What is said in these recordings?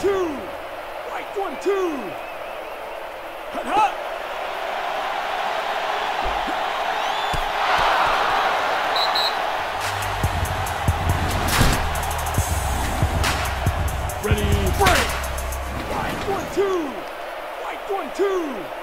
two. Right one, two. Hut, hut. Ready, break. Right one, two. Right one, two.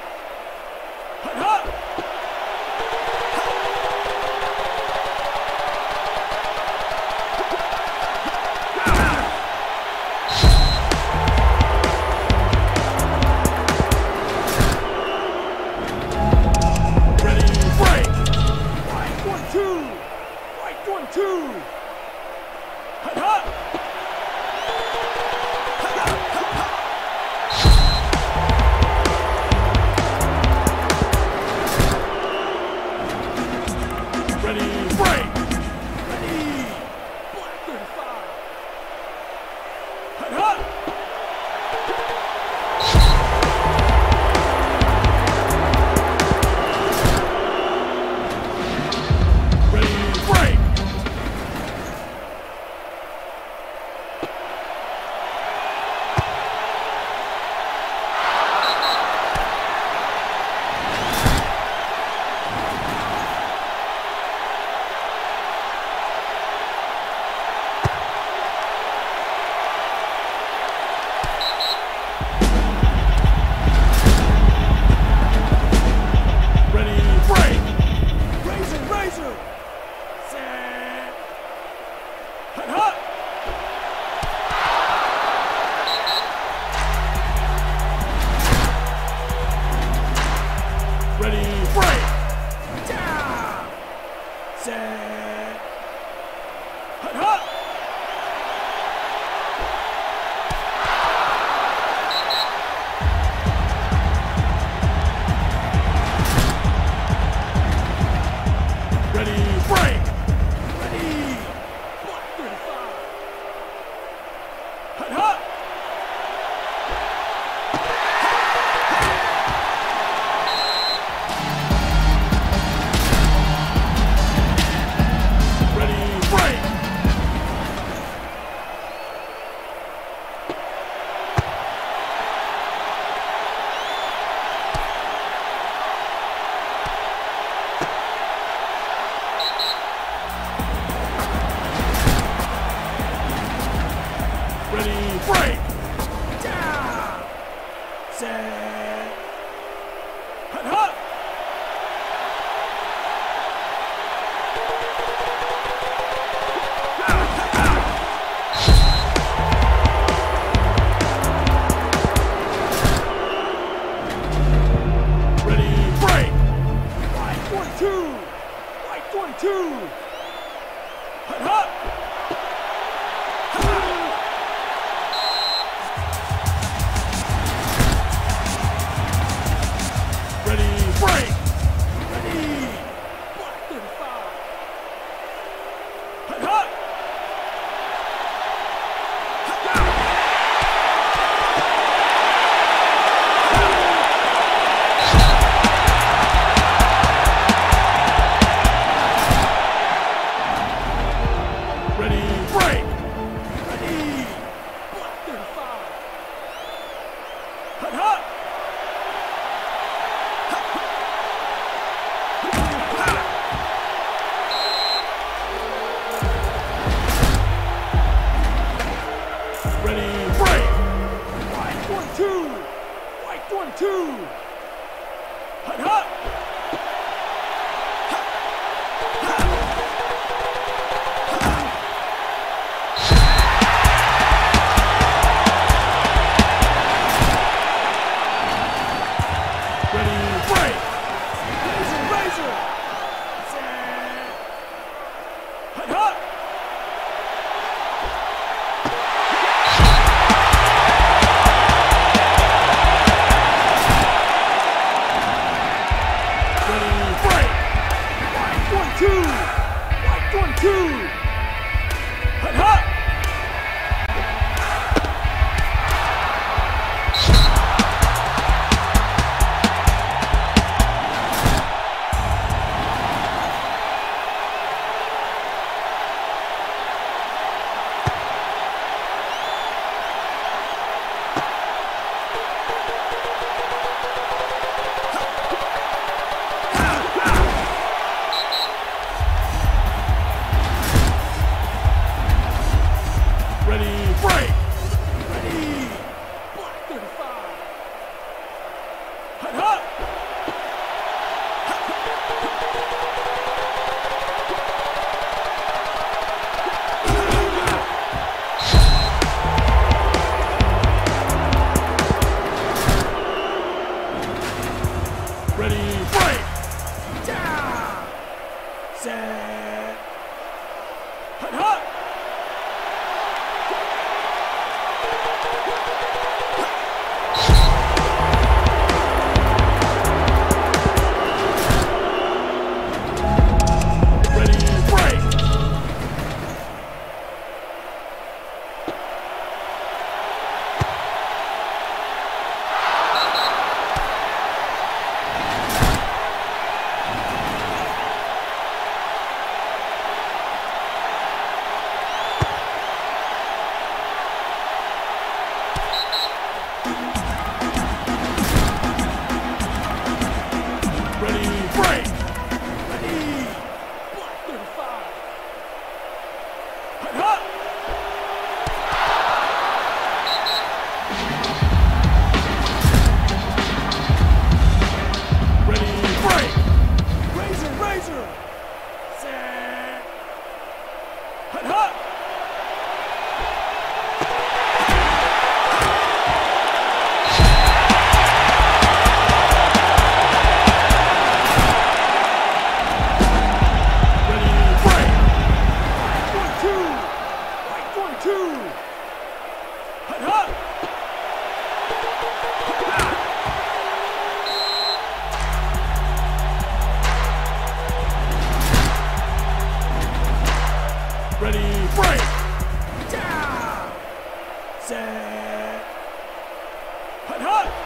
Ready, break. Down. Set. Hut, hut.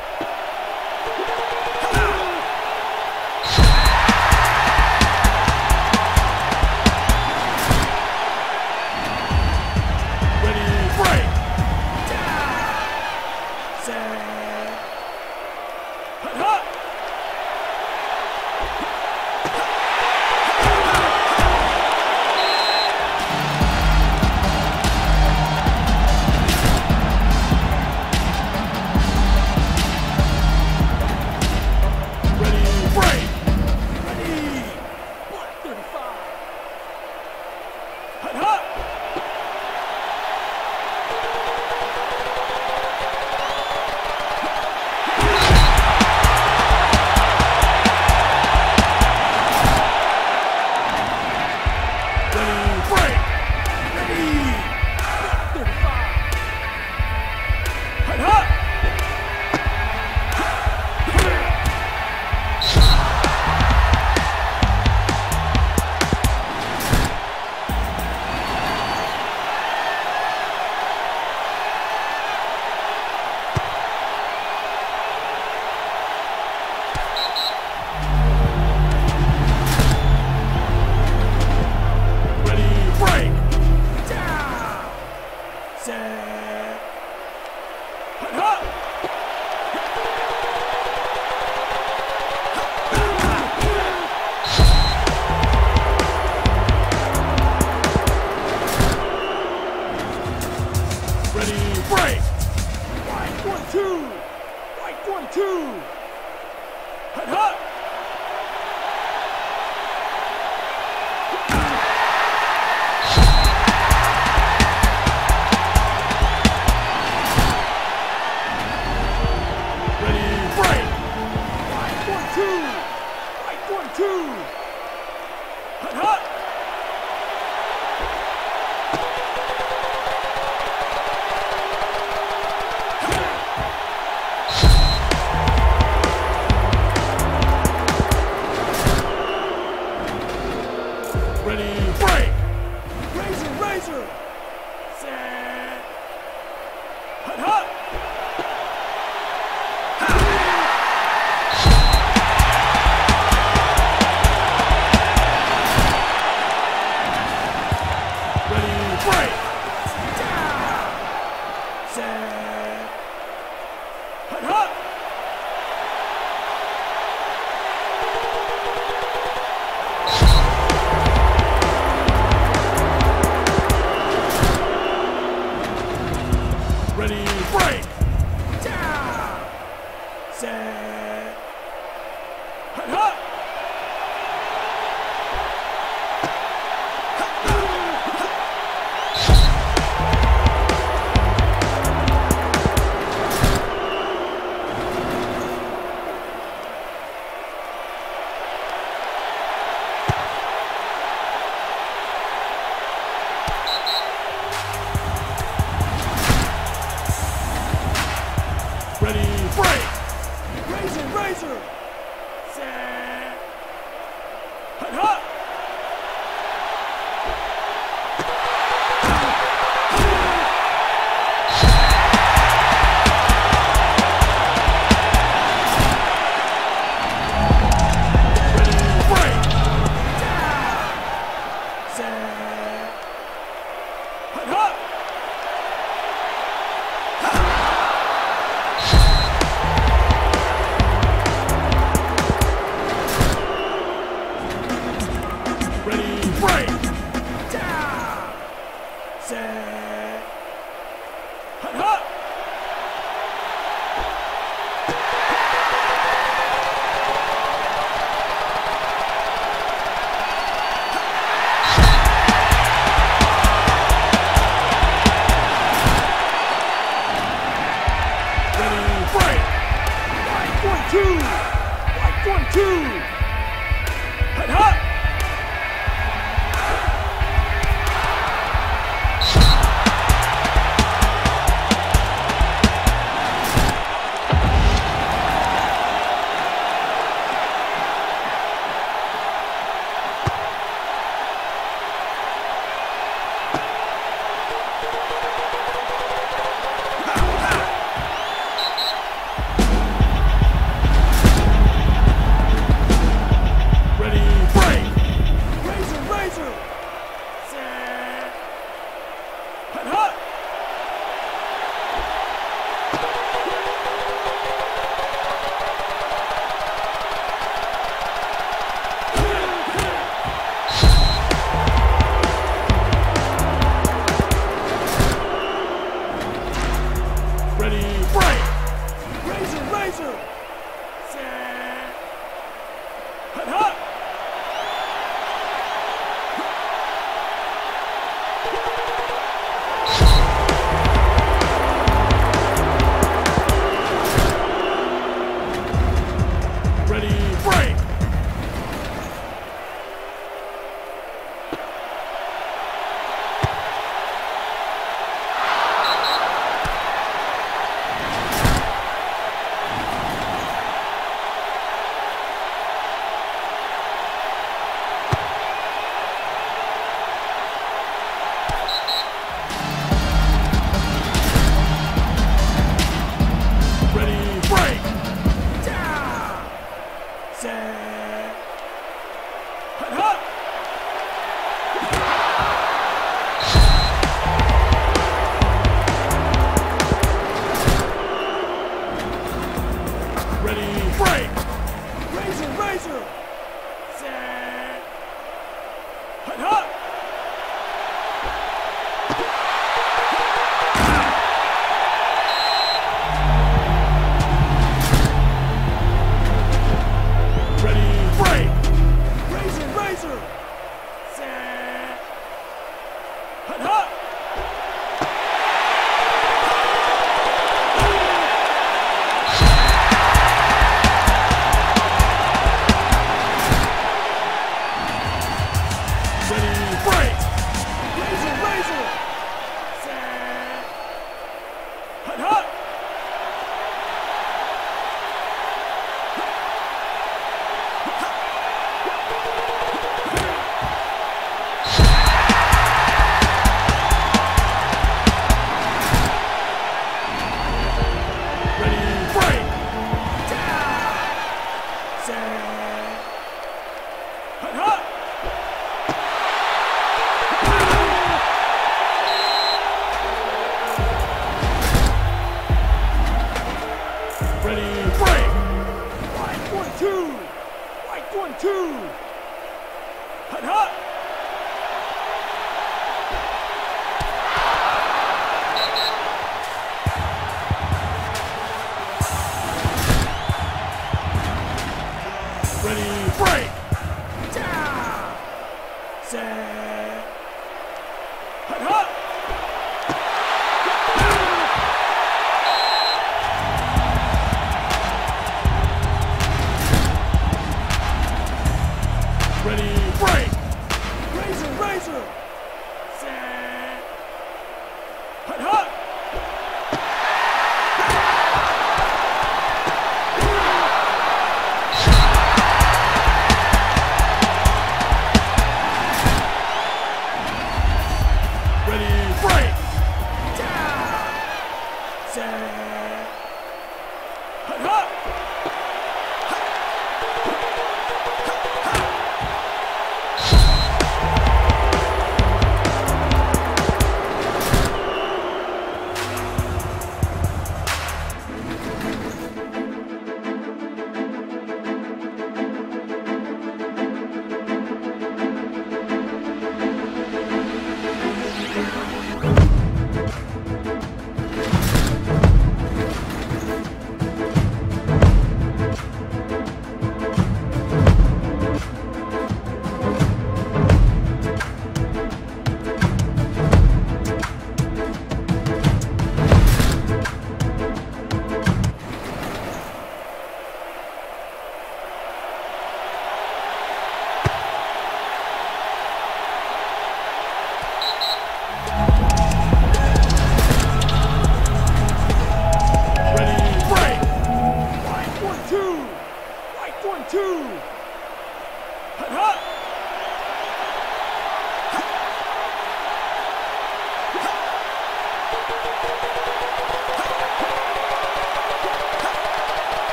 Ready,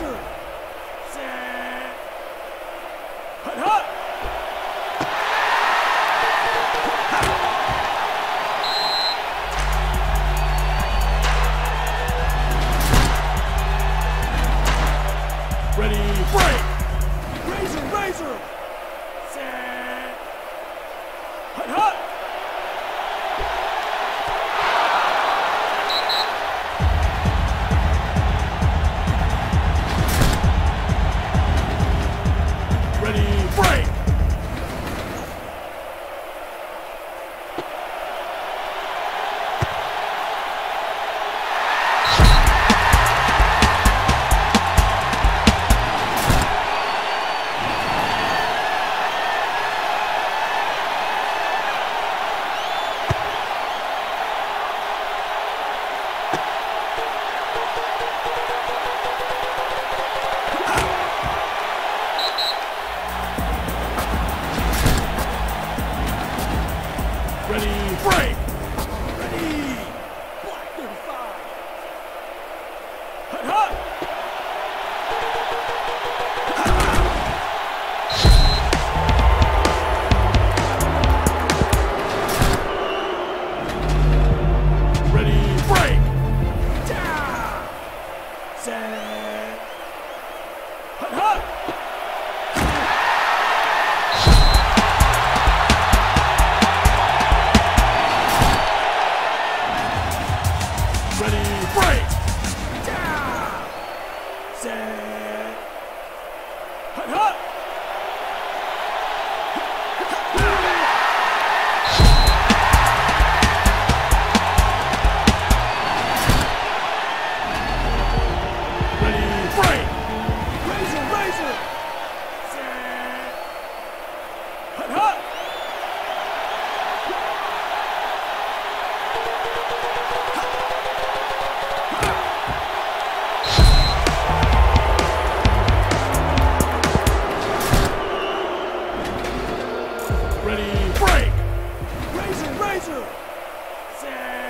Razor, Kaiser! Zay!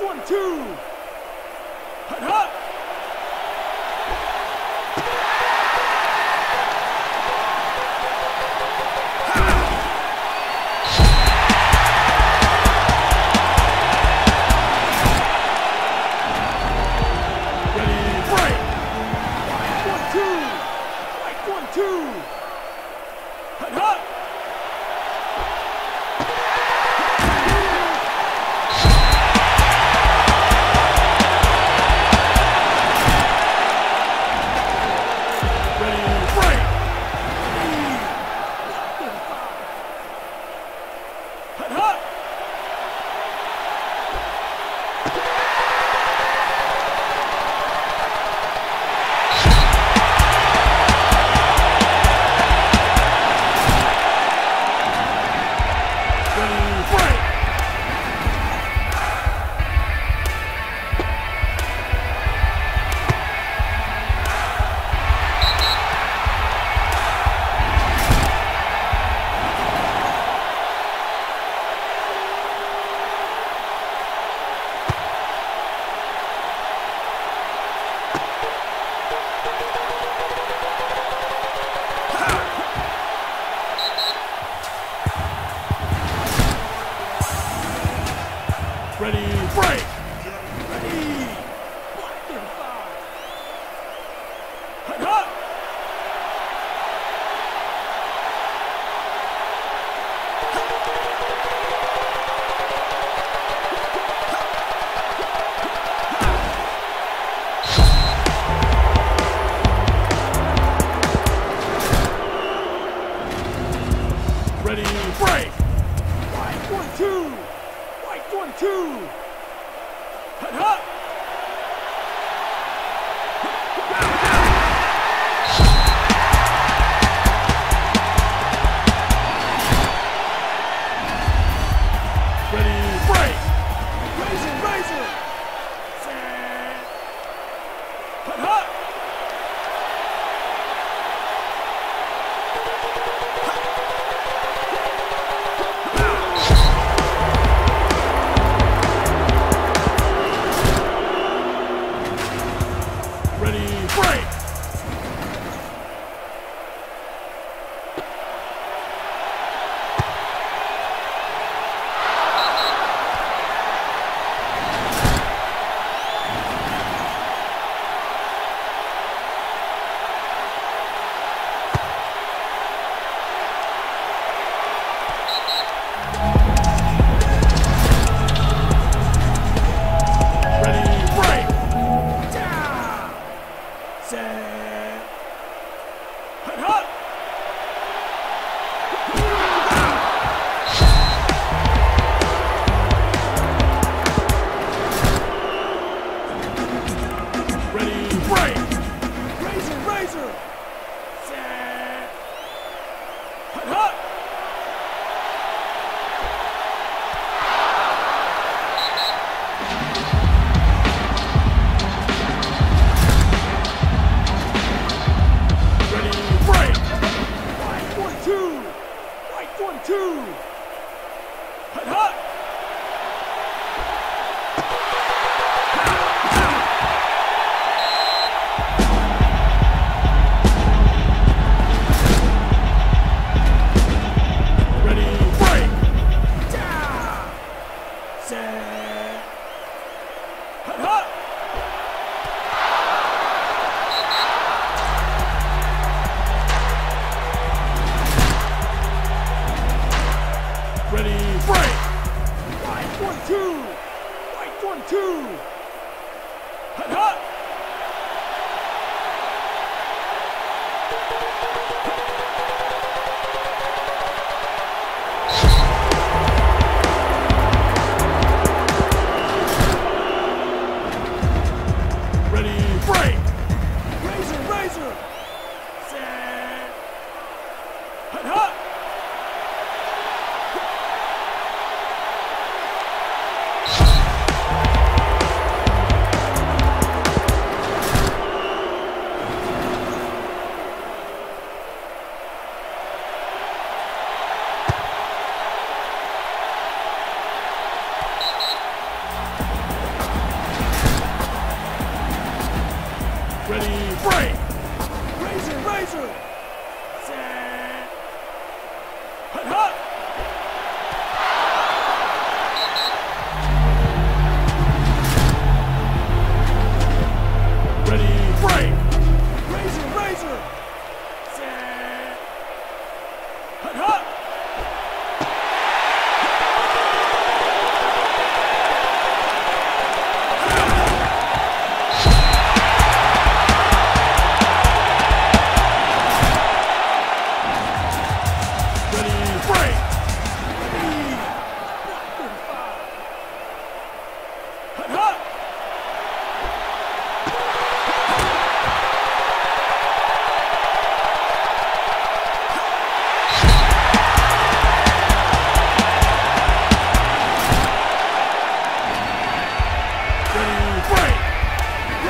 Ready, two!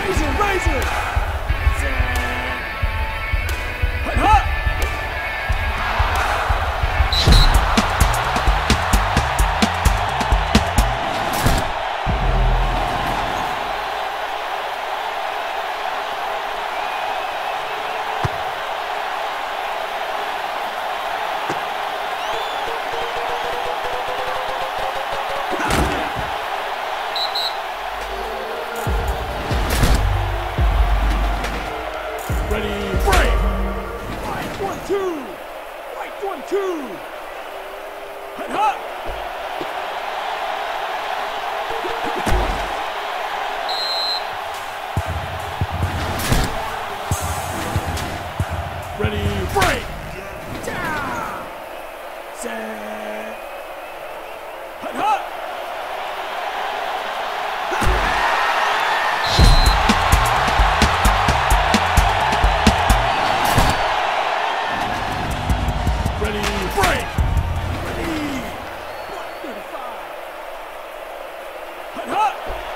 Razor! Set! Hut, Hut, hut.